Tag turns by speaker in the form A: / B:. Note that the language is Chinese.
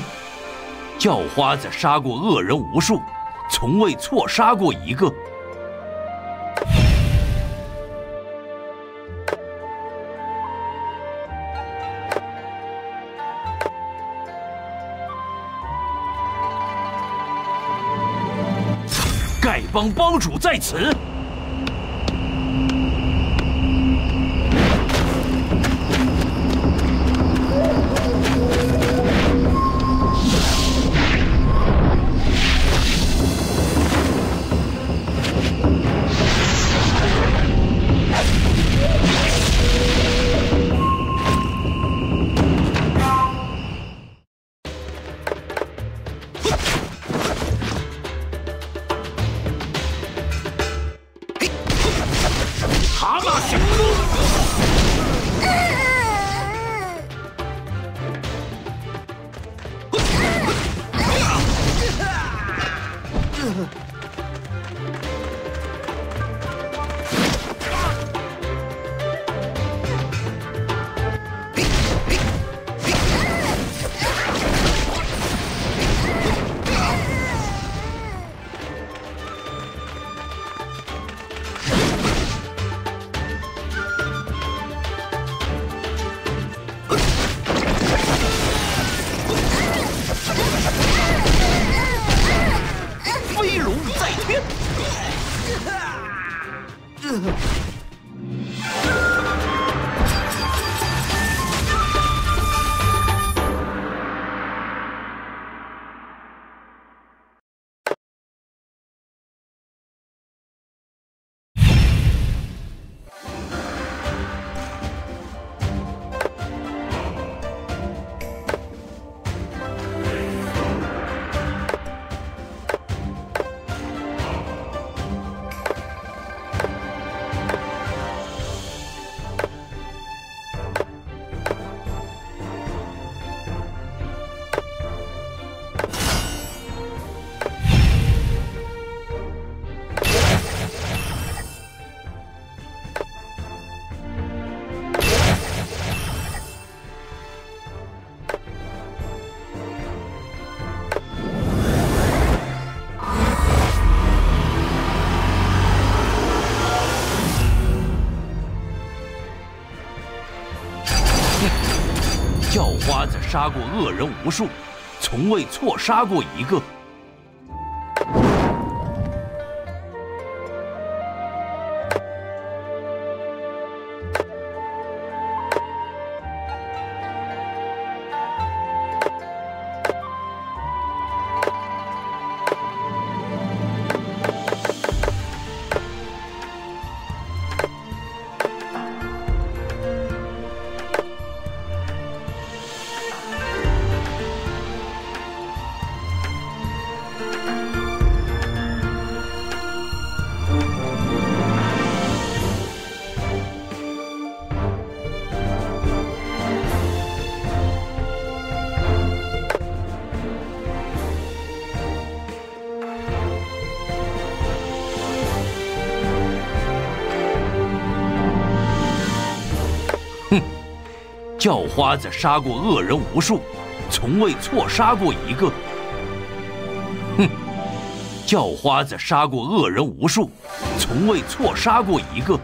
A: 哼叫花子杀过恶人无数，从未错杀过一个。丐帮帮主在此。蛤蟆行动！叫花子杀过恶人无数，从未错杀过一个。叫花子杀过恶人无数，从未错杀过一个。哼！叫花子杀过恶人无数，从未错杀过一个。